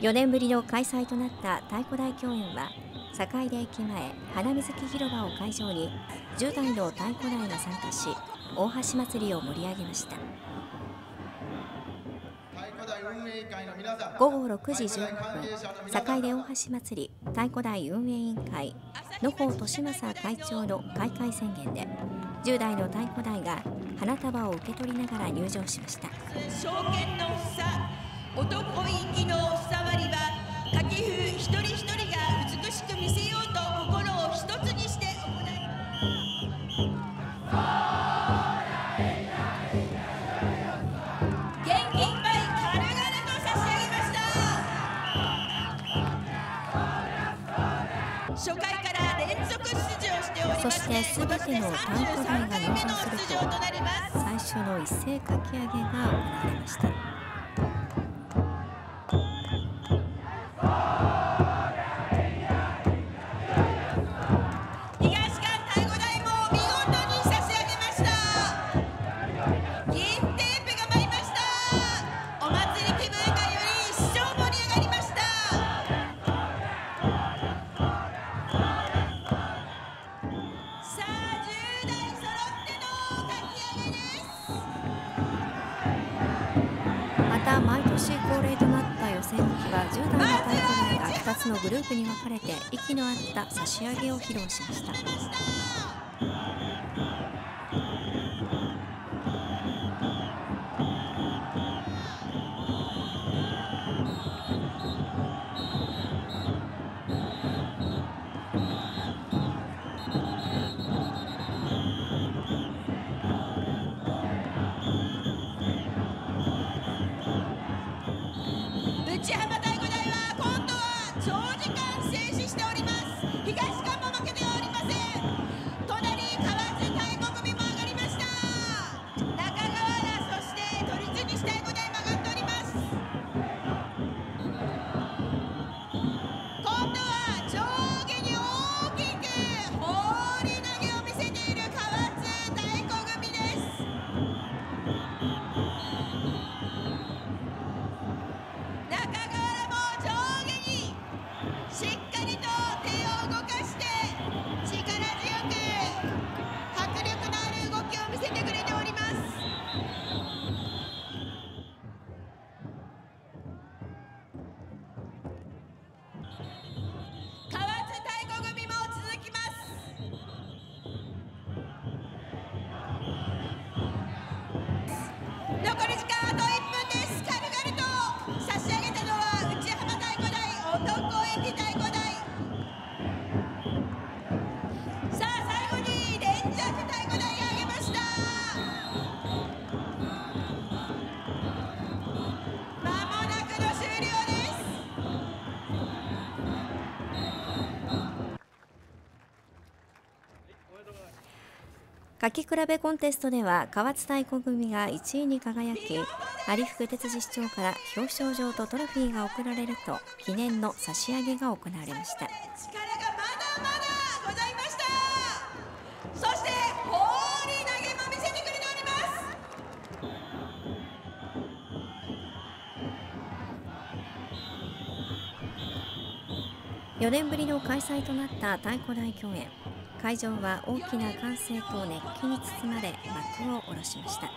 4年ぶりの開催となった太鼓台共演は坂出駅前花水木広場を会場に10代の太鼓台が参加し大橋祭りを盛り上げました。午後6時15分坂出大橋祭り太鼓台運営委員会野保利正会長の開会宣言で10代の太鼓台が花束を受け取りながら入場しました。初回から連続出場しておりそしてすべての太鼓台が入場すると最初の一斉かき上げが行われました。は10代の太鼓台が2つのグループに分かれて息の合った差し上げを披露しました内浜だ。¡Ataca! 書き比べコンテストでは河津太鼓組が1位に輝き有福哲司市長から表彰状とトロフィーが贈られると記念の差し上げが行われました。4年ぶりの開催となった太鼓台共演会場は大きな歓声と熱気に包まれ幕を下ろしました。